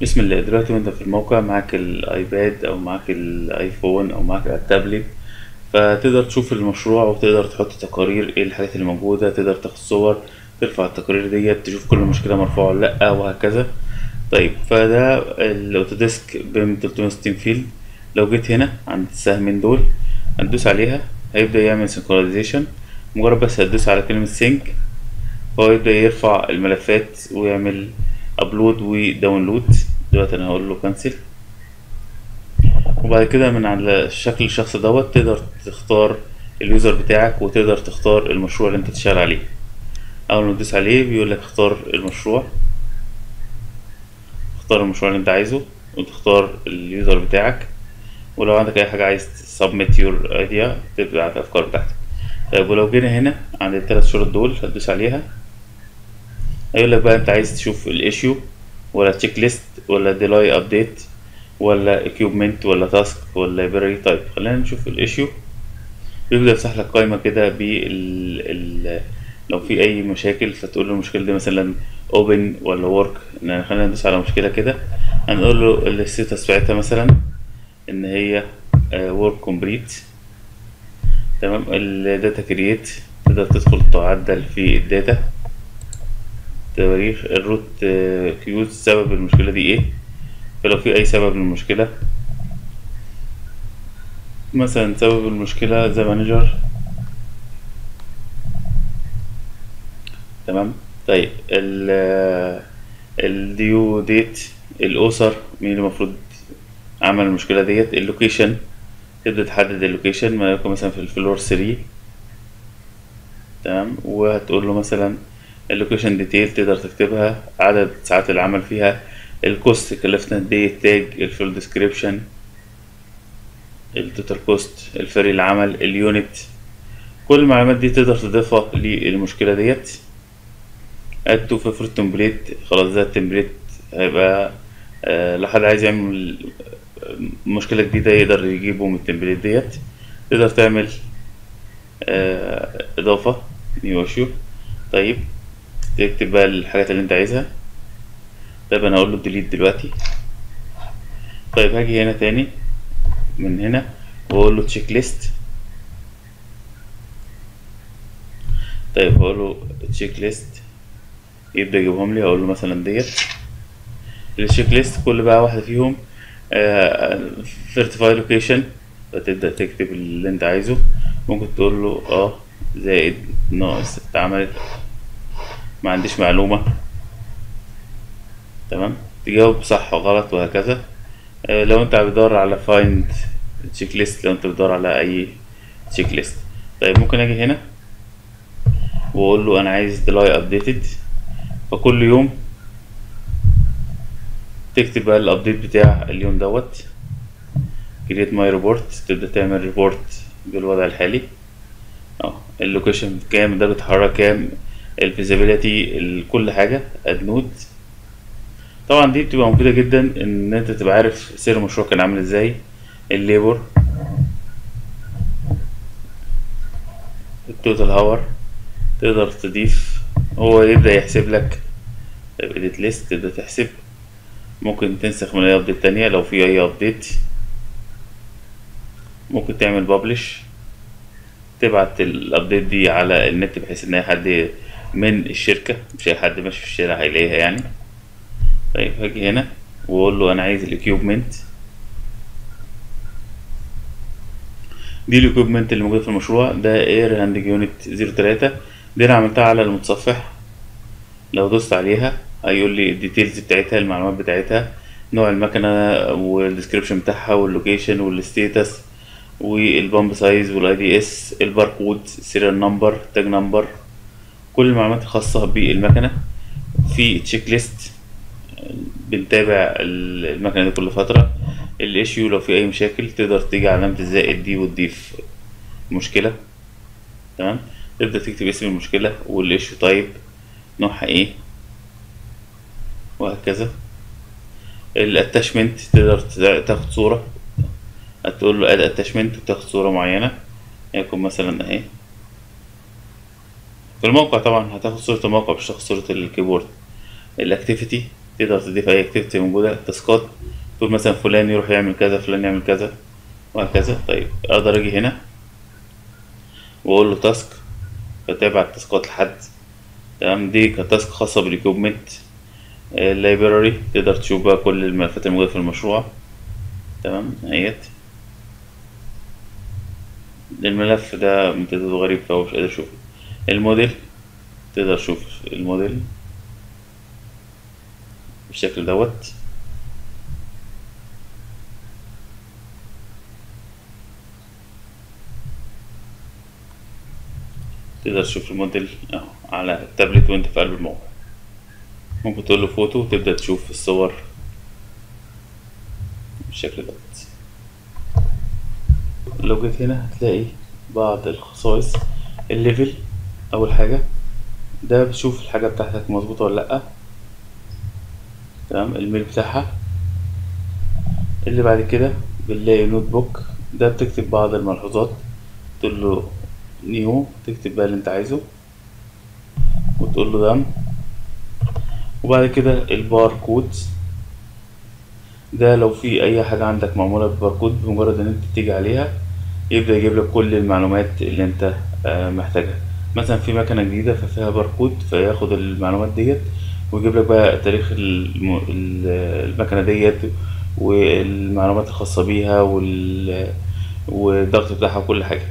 بسم الله. دلوقتي وانت في الموقع معاك ال iPad أو معاك ال iPhone أو معاك التابلت فتقدر تشوف المشروع وتقدر تحط تقارير إيه الحاجات اللي موجودة تقدر تاخد صور ترفع التقارير ديت تشوف كل مشكلة مرفوعة ولا لأ وهكذا. طيب فده ال Autodesk BIM 360 Field لو جيت هنا عند السهمين دول هتدوس عليها هيبدأ يعمل synchronization مجرد بس هتدوس على كلمة sync هو يبدأ يرفع الملفات ويعمل upload و download دلوقتي أنا هقول له cancel وبعد كده من على شكل الشخص دوت تقدر تختار ال user بتاعك وتقدر تختار المشروع اللي أنت تشتغل عليه. أول ما تدوس عليه بيقول لك اختار المشروع. اختار المشروع اللي أنت عايزه وتختار ال user بتاعك. ولو عندك أي حاجة عايز your idea تبدأ على الأفكار بتاعتك. طيب ولو جينا هنا عند الثلاث شرط دول هتدوس عليها. هيقول لك بقى انت عايز تشوف ال issue ولا checklist ولا daily update ولا equipment ولا task ولا library طيب خلينا نشوف ال issue بيبدأ يفتح لك قائمة كده بال ال... لو في أي مشاكل فتقول له المشكلة دي مثلا open ولا يعني خلينا ندوس على مشكلة كده. هنقول له ال status بتاعتها مثلا إن هي work complete. تمام؟ ال date created تقدر تدخل تعدل في ال date. تواريخ ال root cause سبب المشكلة دي إيه؟ فلو في أي سبب للمشكلة. مثلا سبب المشكلة the manager تمام؟ طيب ال ال due date ال author مين اللي المفروض عمل المشكلة ديت؟ ال location تبدأ تحدد ال location مثلا في ال floor 3 تمام؟ وهتقول له مثلا ال location detail تقدر تكتبها عدد ساعات العمل فيها ال cost كلفنا قد إيه ال tag ال full description ال total cost الفري العمل ال unit. كل المعلومات دي تقدر تضيفها للمشكلة ديت. add to favorite template خلاص ده ال template هيبقى آه لو حد عايز يعمل مشكلة جديدة يقدر يجيبه من ال template ديت. تقدر تعمل آه إضافة new طيب تكتب بقى الحاجات اللي انت عايزها. طيب أنا هقول له delete دلوقتي. طيب هاجي هنا تاني من هنا واقول له checklist طيب هقول له checklist يبدأ يجيبهم لي هقول له مثلا ديت. ال checklist كل بقى واحدة فيهم verify location فتبدأ تكتب اللي انت عايزه. ممكن تقول له آه زائد ناقص اتعملت ما عنديش معلومة. تمام؟ تجاوب صح وغلط وهكذا. آه لو انت بتدور على find checklist لو انت بتدور على أي checklist طيب ممكن أجي هنا وأقول له أنا عايز daily update فكل يوم تكتب بقى ال update بتاع اليوم دوت. create my report تبدأ تعمل report بالوضع الحالي. أه ال location كام؟ درجة الحرارة كام؟ ال visibility كل حاجة add note طبعا دي بتبقى مفيدة جدا إن أنت تبقى عارف سير المشروع كان عامل إزاي ال labor ال total hour تقدر تضيف هو يبدأ يحسب لك edit list تبدأ تحسب. ممكن تنسخ من أي update تانية لو في أي update ممكن تعمل publish تبعت ال update دي على النت بحيث إن أي حد من الشركة. مش أي حد ماشي في الشارع هيلاقيها يعني. طيب هاجي هنا وأقول له أنا عايز ال equipment دي ال equipment اللي موجودة في المشروع. ده air handling unit zero تلاتة. دي أنا عملتها على المتصفح. لو دوست عليها هيقول لي ال details بتاعتها المعلومات بتاعتها نوع المكنة وال description بتاعها وال location وال status وال pump size وال IDs ال barcode ال serial number tag number كل المعلومات الخاصة بالمكنة. في checklist بنتابع المكنة دي كل فترة. ال issue لو في أي مشاكل تقدر تيجي علامة الزائد دي وتضيف مشكلة. تمام؟ تبدأ تكتب اسم المشكلة وال issue type نوعها إيه؟ وهكذا. ال attachment تقدر تاخد صورة. هتقول له add attachment وتاخد صورة معينة. يكون مثلا اهي الموقع طبعا هتاخد صورة الموقع مش هتاخد صورة ال keyboard. ال activity تقدر تضيف أي activity موجودة task ات تقول مثلا فلان يروح يعمل كذا فلان يعمل كذا وهكذا. طيب أقدر أجي هنا وأقول له task فتابع ال task ات لحد. تمام؟ دي ك task خاصة بال equipment ال library تقدر تشوف بقى كل الملفات الموجودة في المشروع. تمام؟ اهيت الملف ده امتداده غريب فهو مش قادر يشوفه. الموديل تقدر تشوف الموديل بالشكل دوت تقدر تشوف الموديل اهو على التابلت وانت في قلب الموقع ممكن تقول له فوتو وتبدأ تشوف الصور بالشكل دوت لو جيت هنا هتلاقي بعض الخصائص ال level أول حاجة ده بتشوف الحاجة بتاعتك مظبوطة ولا لأ. تمام الميل بتاعها. اللي بعد كده بنلاقي notebook ده بتكتب بعض الملحوظات. تقول له new تكتب بقى اللي أنت عايزه. وتقول له دم. وبعد كده الباركود ده لو في أي حاجة عندك معمولة بباركود بمجرد إن أنت تيجي عليها يبدأ يجيب لك كل المعلومات اللي أنت آه، محتاجها. مثلا في مكنة جديدة ففيها باركود فياخد المعلومات ديت ويجيب لك بقى تاريخ الم... ال- المكنة ديت والمعلومات الخاصة بيها وال... والضغط بتاعها وكل حاجة.